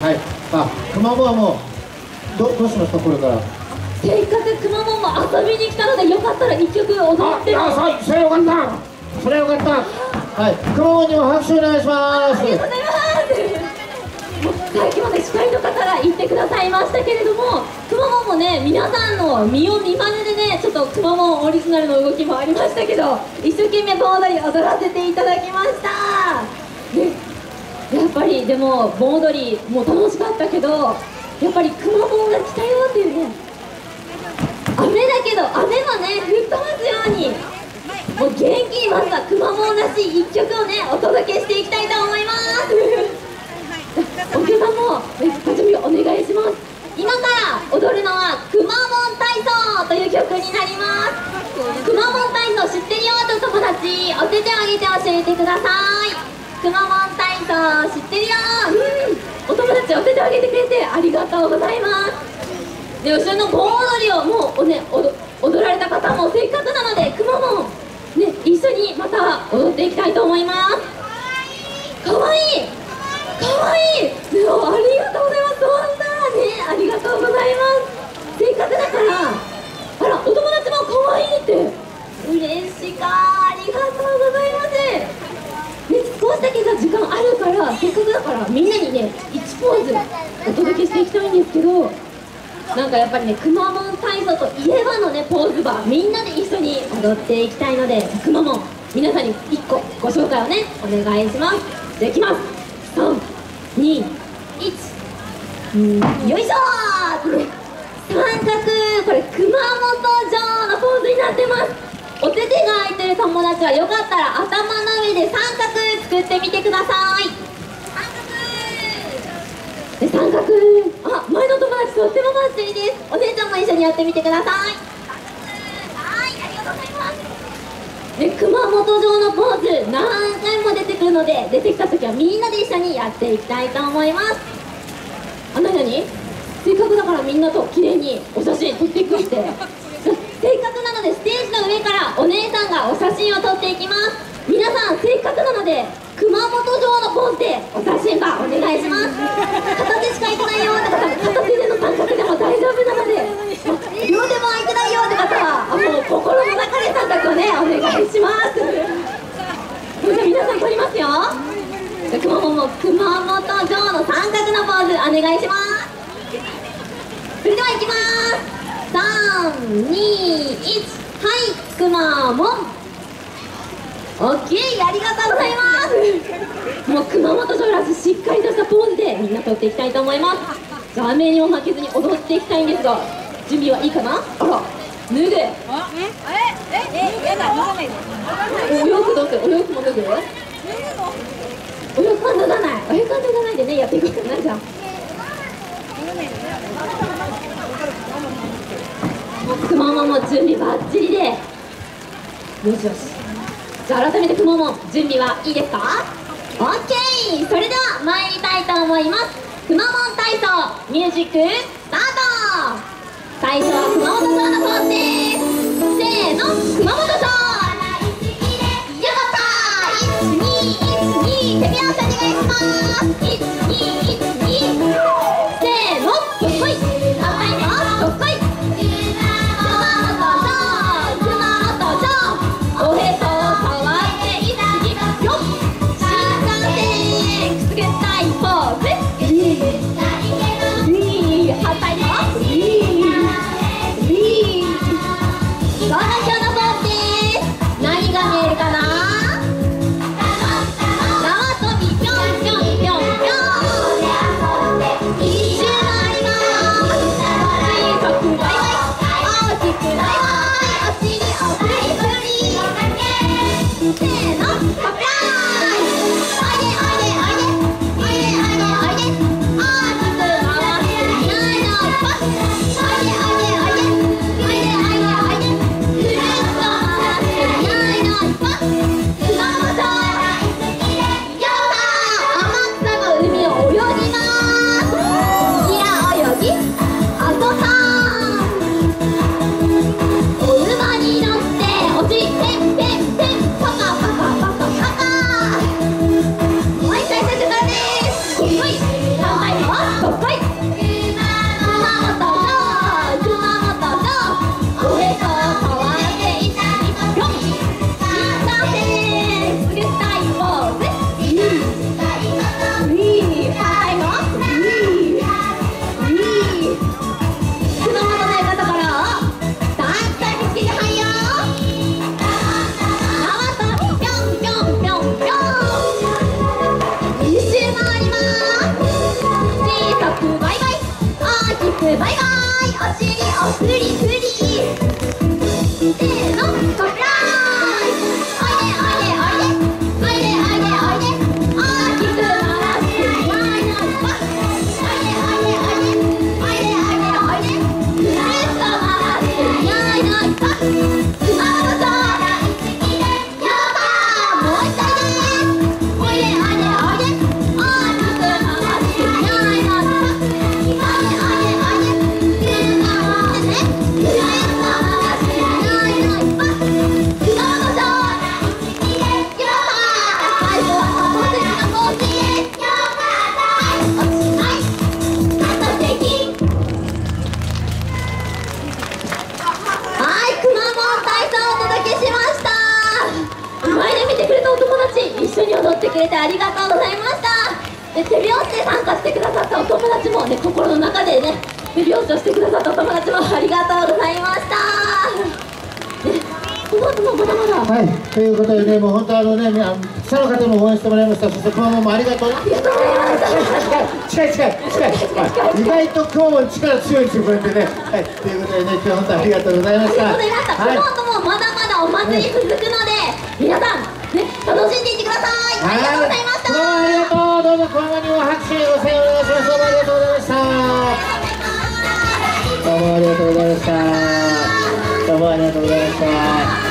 はい。あくまモンはもうどどうしますかこれから。せっかくくまモンも遊びに来たのでよかったら一曲踊ってああそれよかった。それよかった。はい。くまモンにも拍手お願いします。ありがとうございます。もうさっきまで司会の方が言ってくださいましたけれどもくまモンもね皆さんの見よう見まねでねちょっとくまモンオリジナルの動きもありましたけど一生懸命盆踊り踊らせていただきましたぱりでも盆踊りも楽しかったけどやっぱりくまモンが来たよっていうね雨だけど雨もね吹っ飛ばすようにもう元気にまずはくまモンらしい一曲をねお届けしていきたいと思います。お客さんもねご準備お願いします。今から踊るのはくまモン体操という曲になります。くまモン体操知ってるよと友達お手手を挙げて教えてくださいくまモン体操知ってるようんお友達お手手を挙げてくれてありがとうございます。で後ろの盆踊りをもうおね踊踊られた方もせっかくなのでくまモンね一緒にまた踊っていきたいと思います。かわいいかわいい。ねありがとうございますそんなねありがとうございます。せっかくだからお友達もかわいいって嬉しかありがとうございますね少しだけが時間あるからせっかくだからみんなにね1ポーズお届けしていきたいんですけどなんかやっぱりねくまモン体操といえばのねポーズはみんなで一緒に踊っていきたいのでくまモン皆さんに1個ご紹介をねお願いします。じゃあいきます。321うん。よいしょ三角。これ熊本城のポーズになってます。お手手が空いてる友達はよかったら頭の上で三角作ってみてくださいで三角。あ前の友達とってもバッチリです。お姉ちゃんも一緒にやってみてください。はいありがとうございます。で熊本城のポーズ何回も出てくるので出てきた時はみんなで一緒にやっていきたいと思います。あなになにせっかくだからみんなと綺麗にお写真撮っていくって。せっかくなのでステージの上からお姉さんがお写真を撮っていきます。皆さんせっかくなので熊本城のポーズでお写真ばお願いします片手しかいけないよって方は片手での三角でも大丈夫なので両手も空いてないよって方はあもう心の中で三角をねお願いしますそれじゃあ皆さん撮りますよじゃあ熊本熊本城の三角のポーズお願いしますそれではいきます321はいくまモンオッケーありがとうございますもう熊本城らしいしっかりとしたポーズでみんな撮っていきたいと思います。じゃあ雨にも負けずに踊っていきたいんですが準備はいいかなあら脱ぐえ？え？やだ脱がないでお洋服どうするお洋服も脱ぐお洋服は脱がない。お洋服は脱がないでねやっていこうかなじゃあ。もうくまモンも準備バッチリで。よしよし。じゃあ改めてくまモン準備はいいですか？オッケー。それでは参りたいと思います。くまモン体操ミュージックスタート。最初は熊本城のポーズです。一緒に踊ってくれてありがとうございましたで手拍子で参加してくださったお友達もね心の中でね手拍子をしてくださったお友達もありがとうございましたはい、ということでね、もう本当あのね、みあの下の方も応援してもらいました。そしてくまモンもありがとう。ありがとうございました近い近い近い近いはい意外とくまモン力強いんですよこうやってね。はい、ということでね、今日は本当ありがとうございました。ありがとうございました。こはいの後もまだまだお祭り続くので、皆さん、ね、楽しんでいってください。ありがとうございました。どうもありがとう。どうぞくまモンにも拍手ご声援お願いします。どうもありがとうございました。どうもありがとうございました。どうもありがとうございました。